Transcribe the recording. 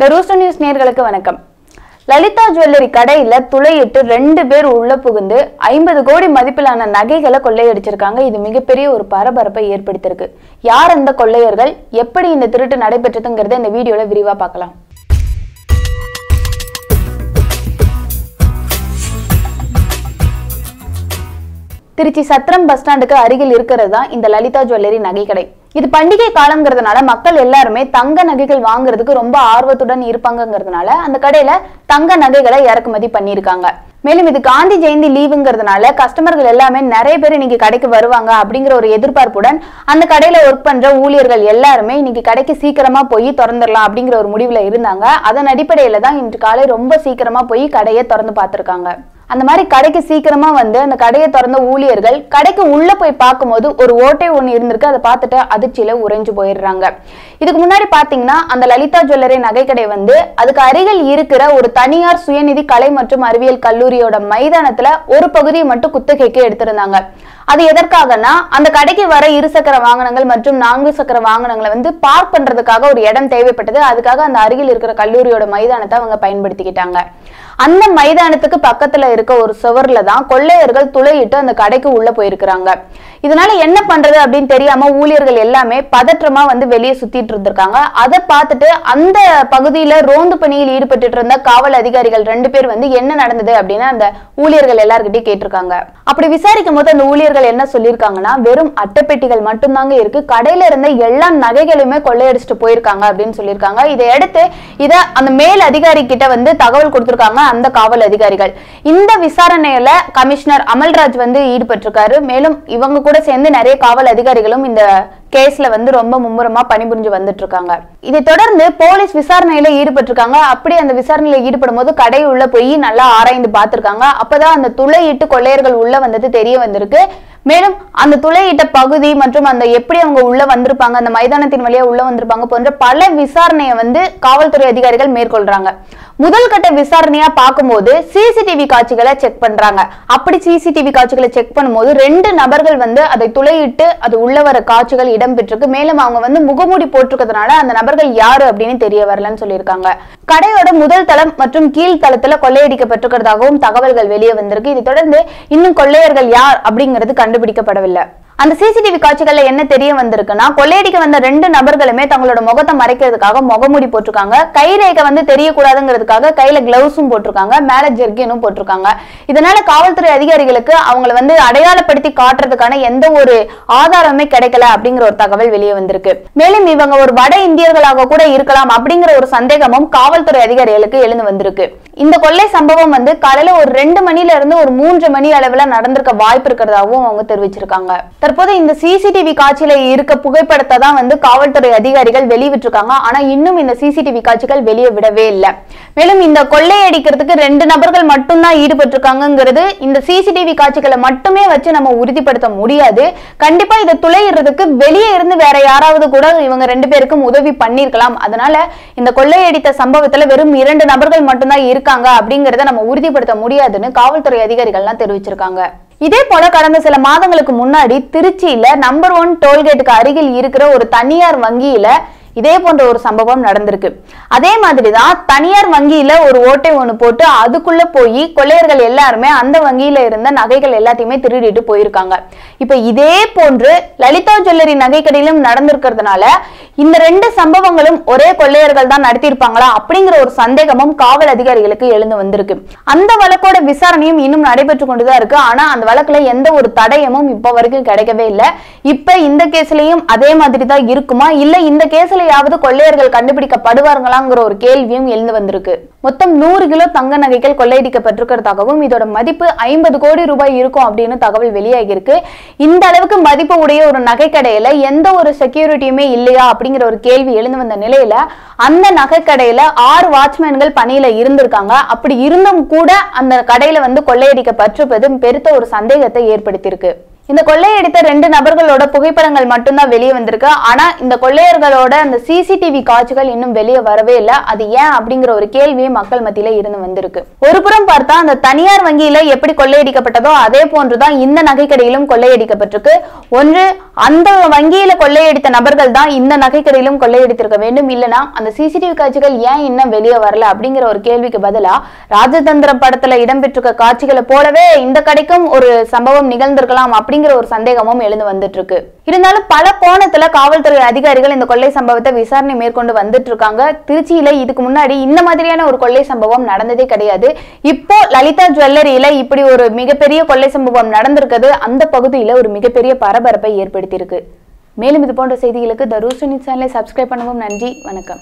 த rooster news நேர்களுக்கு வணக்கம். Lalitha jewellery கடையில துளையிட்டு ரெண்டு பேர் உள்ள புகுந்து ஐம்பது கோடி மதிப்பிலான நகைகளை கொள்ளையடிச்சிருக்காங்க. இது மிகப்பெரிய ஒரு பரபரப்பை ஏற்படுத்தியிருக்கு. யார் அந்த கொள்ளையர்கள்? எப்படி இந்த திருட்டு நடைபெற்றதுங்கிறத இந்த வீடியோல விரிவா பார்க்கலாம். திருச்சி சத்திரம் பஸ் ஸ்டாண்டுக்கு அருகில் இருக்கிறது தான் இந்த லலிதா ஜுவல்லரி நகை கடை இது பண்டிகை காலங்கிறதுனால மக்கள் எல்லாருமே தங்க நகைகள் வாங்குறதுக்கு ரொம்ப ஆர்வத்துடன் இருப்பாங்கங்கிறதுனால அந்த கடையில தங்க நகைகளை இறக்குமதி பண்ணியிருக்காங்க. மேலும் இது காந்தி ஜெயந்தி லீவுங்கிறதுனால கஸ்டமர்கள் எல்லாமே நிறைய பேர் இன்னைக்கு கடைக்கு வருவாங்க அப்படிங்கிற ஒரு எதிர்பார்ப்புடன் அந்த கடையில ஒர்க் பண்ற ஊழியர்கள் எல்லாருமே இன்னைக்கு கடைக்கு சீக்கிரமா போய் திறந்துடலாம் அப்படிங்கிற ஒரு முடிவுல இருந்தாங்க. அதன் அடிப்படையில தான் இன்று காலை ரொம்ப சீக்கிரமா போய் கடையை திறந்து பார்த்திருக்காங்க. அந்த மாதிரி கடைக்கு சீக்கிரமா வந்து அந்த கடையை திறந்த ஊழியர்கள் கடைக்கு உள்ள போய் பார்க்கும்போது ஒரு ஓட்டை ஒன்று இருந்திருக்கு அதை பார்த்துட்டு அதிர்ச்சியில உறைஞ்சு போயிடுறாங்க. இதுக்கு முன்னாடி பாத்தீங்கன்னா அந்த லலிதா ஜுவல்லரி நகைக்கடை வந்து அதுக்கு அருகில் இருக்கிற ஒரு தனியார் சுயநிதி கலை மற்றும் அறிவியல் கல்லூரியோட மைதானத்துல ஒரு பகுதியை மட்டும் குத்தகைக்கு எடுத்திருந்தாங்க. அது எதற்காகனா அந்த கடைக்கு வர இருசக்கர வாகனங்கள் மற்றும் நான்கு சக்கர வாகனங்களை வந்து பார்க் பண்றதுக்காக ஒரு இடம் தேவைப்பட்டது. அதுக்காக அந்த அருகில் இருக்கிற கல்லூரியோட மைதானத்தை அவங்க பயன்படுத்திக்கிட்டாங்க. அந்த மைதானத்துக்கு பக்கத்துல இருக்க ஒரு சுவர்ல தான் கொள்ளையர்கள் துளையிட்டு அந்த கடைக்கு உள்ள போயிருக்கிறாங்க. இதனால என்ன பண்றது அப்படின்னு தெரியாம ஊழியர்கள் எல்லாமே பதற்றமா வந்து வெளியே சுத்திட்டு இருந்திருக்காங்க. அதை பார்த்துட்டு அந்த பகுதியில ரோந்து பணியில் ஈடுபட்டு இருந்த காவல் அதிகாரிகள் ரெண்டு பேர் வந்து என்ன நடந்தது அப்படின்னு அந்த ஊழியர்கள் எல்லார்கிட்டயும் கேட்டிருக்காங்க. அப்படி விசாரிக்கும் போது அந்த ஊழியர்கள் என்ன சொல்லியிருக்காங்கன்னா வெறும் அட்டைப்பெட்டிகள் மட்டும்தாங்க இருக்கு. கடையில இருந்த எல்லா நகைகளையுமே கொள்ளையடிச்சிட்டு போயிருக்காங்க அப்படின்னு சொல்லியிருக்காங்க. இதை அடுத்து இத அந்த மேல் அதிகாரி கிட்ட வந்து தகவல் கொடுத்திருக்காங்க அந்த காவல் அதிகாரிகள். இந்த விசாரணையில கமிஷனர் அமல்ராஜ் வந்து ஈடுபட்டிருக்காரு. மேலும் இவங்க கூட சேர்ந்து நிறைய காவல் அதிகாரிகளும் இந்த கேஸ்ல வந்து ரொம்ப மும்முரமா பணிபுரிஞ்சு வந்துட்டு இருக்காங்க இதை தொடர்ந்து போலீஸ் விசாரணையில ஈடுபட்டிருக்காங்க. அப்படி அந்த விசாரணையில ஈடுபடும் போது கடை உள்ள போய் நல்லா ஆராய்ந்து பார்த்திருக்காங்க. அப்பதான் அந்த துளையிட்டு கொள்ளையர்கள் உள்ள வந்தது தெரிய வந்திருக்கு. மேலும் அந்த துளையிட்ட பகுதி மற்றும் அந்த எப்படி அவங்க உள்ள வந்திருப்பாங்க அந்த மைதானத்தின் வழியா உள்ள வந்திருப்பாங்க போன்ற பல விசாரணையை வந்து காவல்துறை அதிகாரிகள் மேற்கொள்றாங்க. முதல் கட்ட விசாரணையா பார்க்கும்போது சிசிடிவி காட்சிகளை செக் பண்றாங்க. அப்படி சிசிடிவி காட்சிகளை செக் பண்ணும்போது ரெண்டு நபர்கள் வந்து அதை துளையிட்டு அது உள்ள வர காட்சிகள் இடம்பெற்றிருக்கு. மேலும் அவங்க வந்து முகமூடி போட்டிருக்கிறதுனால அந்த நபர்கள் யாரு அப்படின்னு தெரிய வரலன்னு சொல்லியிருக்காங்க. கடையோட முதல் தளம் மற்றும் கீழ் தளத்துல கொள்ளையடிக்கப்பட்டிருக்கிறதாகவும் தகவல்கள் வெளியே வந்திருக்கு. இதை தொடர்ந்து இன்னும் கொள்ளையர்கள் யார் அப்படிங்கிறது கண்டுபிடிக்கப்படவில்லை. அந்த சிசிடிவி காட்சிகள்ல என்ன தெரிய வந்திருக்குன்னா கொள்ளையடிக்க வந்த ரெண்டு நபர்களுமே தங்களோட முகத்தை மறைக்கிறதுக்காக முகமூடி போட்டிருக்காங்க. கை ரேகை வந்து தெரியக்கூடாதுங்கிறதுக்காக கையில கிளவுஸும் போட்டிருக்காங்க. மேல ஜெர்கினும் போட்டிருக்காங்க. இதனால காவல்துறை அதிகாரிகளுக்கு அவங்களை வந்து அடையாளப்படுத்தி காட்டுறதுக்கான எந்த ஒரு ஆதாரமே கிடைக்கல அப்படிங்கிற ஒரு தகவல் வெளியே வந்திருக்கு. மேலும் இவங்க ஒரு வட இந்தியர்களாக கூட இருக்கலாம் அப்படிங்கிற ஒரு சந்தேகமும் காவல்துறை அதிகாரிகளுக்கு எழுந்து வந்திருக்கு. இந்த கொள்ளை சம்பவம் வந்து காலையில ஒரு ரெண்டு மணில இருந்து ஒரு மூன்று மணி அளவுல நடந்திருக்க வாய்ப்பு இருக்கிறதாகவும் அவங்க தெரிவிச்சிருக்காங்க. தற்போது இந்த சிசிடிவி காட்சியில இருக்க புகைப்படத்தை தான் வந்து காவல்துறை அதிகாரிகள் வெளியிட்டிருக்காங்க. ஆனா இன்னும் இந்த சிசிடிவி காட்சிகள் வெளியே விடவே இல்லை. மேலும் இந்த கொள்ளையடிக்கிறதுக்கு ரெண்டு நபர்கள் மட்டும்தான் ஈடுபட்டிருக்காங்கிறது இந்த சிசிடிவி காட்சிகளை மட்டுமே வச்சு நம்ம உறுதிப்படுத்த முடியாது. கண்டிப்பா இதை துளையிடுறதுக்கு வெளியே இருந்து வேற யாராவது கூட இவங்க ரெண்டு பேருக்கும் உதவி பண்ணிருக்கலாம் அதனால இந்த கொள்ளையடித்த சம்பவத்துல வெறும் இரண்டு நபர்கள் மட்டும்தான் இருக்காங்க அப்படிங்கறத நம்ம உறுதிப்படுத்த முடியாதுன்னு காவல்துறை அதிகாரிகள்லாம் தெரிவிச்சிருக்காங்க. இதே போல கடந்த சில மாதங்களுக்கு முன்னாடி திருச்சியில நம்பர் ஒன் டோல்கேட்டுக்கு அருகில் இருக்கிற ஒரு தனியார் வங்கியில இதே போன்ற ஒரு சம்பவம் நடந்திருக்கு. அதே மாதிரிதான் தனியார் வங்கியில ஒரு ஓட்டை ஒண்ணு போட்டு அதுக்குள்ள போய் கொள்ளையர்கள் எல்லாருமே அந்த வங்கியில இருந்த நகைகள் எல்லாத்தையுமே திருடிட்டு போயிருக்காங்க. இப்ப இதே போன்று லலிதா ஜுவல்லரி நகைக்கடையிலும் நடந்திருக்கிறதுனால இந்த ரெண்டு சம்பவங்களும் ஒரே கொள்ளையர்கள் தான் நடத்தியிருப்பாங்களா அப்படிங்கிற ஒரு சந்தேகமும் காவல் அதிகாரிகளுக்கு எழுந்து வந்திருக்கு. அந்த வழக்கோட விசாரணையும் இன்னும் நடைபெற்று கொண்டுதான் இருக்கு. ஆனா அந்த வழக்குல எந்த ஒரு தடயமும் இப்ப வரைக்கும் கிடைக்கவே இல்லை. இப்ப இந்த கேஸ்லயும் அதே மாதிரி தான் இருக்குமா? இல்ல இந்த கேஸ்ல கேஸ்லயாவது கொள்ளையர்கள் கண்டுபிடிக்கப்படுவார்களாங்கிற ஒரு கேள்வியும் எழுந்து வந்திருக்கு. மொத்தம் நூறு கிலோ தங்க நகைகள் கொள்ளையடிக்கப்பட்டிருக்கிறதாகவும் இதோட மதிப்பு ஐம்பது கோடி ரூபாய் இருக்கும் அப்படின்னு தகவல் வெளியாகியிருக்கு. இந்த அளவுக்கு மதிப்பு உடைய ஒரு நகைக்கடையில எந்த ஒரு செக்யூரிட்டியுமே இல்லையா அப்படிங்கிற ஒரு கேள்வி எழுந்து வந்த நிலையில அந்த நகைக்கடையில ஆறு வாட்ச்மேன்கள் பணியில இருந்திருக்காங்க. அப்படி இருந்தும் கூட அந்த கடையில வந்து கொள்ளையடிக்கப்பட்டிருப்பது பெருத்த ஒரு சந்தேகத்தை ஏற்படுத்தியிருக்கு. இந்த கொள்ளையடித்த ரெண்டு நபர்களோட புகைப்படங்கள் மட்டும்தான் வெளியே வந்திருக்கு. ஆனா இந்த கொள்ளையர்களோட அந்த சிசிடிவி காட்சிகள் இன்னும் வெளியே வரவே இல்லை. அது ஏன் அப்படிங்கிற ஒரு கேள்வியும் மக்கள் மத்தியில இருந்து வந்திருக்கு. ஒரு புறம் பார்த்தா அந்த தனியார் வங்கியில எப்படி கொள்ளையடிக்கப்பட்டதோ அதே போன்றுதான் இந்த நகைக்கடையிலும் கொள்ளையடிக்கப்பட்டிருக்கு. ஒன்று அந்த வங்கியில கொள்ளையடித்த நபர்கள் தான் இந்த நகைக்கடையிலும் கொள்ளையடித்திருக்க வேண்டும். இல்லைன்னா அந்த சிசிடிவி காட்சிகள் ஏன் இன்னும் வெளியே வரல அப்படிங்கிற ஒரு கேள்விக்கு பதிலா ராஜதந்திரம் படத்துல இடம்பெற்றிருக்க காட்சிகளை போலவே இந்த கடைக்கும் ஒரு சம்பவம் நிகழ்ந்திருக்கலாம் அப்படிங்கிற ஒரு சந்தேகமும் எழுந்து வந்துட்டு இருக்கு இருந்தாலும் பல கோணத்துல காவல்துறை அதிகாரிகள் இந்த கொள்ளை சம்பவத்தை விசாரணை மேற்கொண்டு வந்துட்டு இருக்காங்க திருச்சியில இதுக்கு முன்னாடி இந்த மாதிரியான ஒரு கொள்ளை சம்பவம் நடந்ததே கிடையாது. இப்போ லலிதா ஜுவல்லரியில இப்படி ஒரு மிகப்பெரிய கொள்ளை சம்பவம் நடந்திருக்கிறது. அந்த பகுதியில ஒரு மிகப்பெரிய பரபரப்பை ஏற்படுத்தியிருக்கு. மேலும் இது போன்ற செய்திகளுக்கு த சேனலை சப்ஸ்கிரைப் பண்ணவும் நன்றி. வணக்கம்.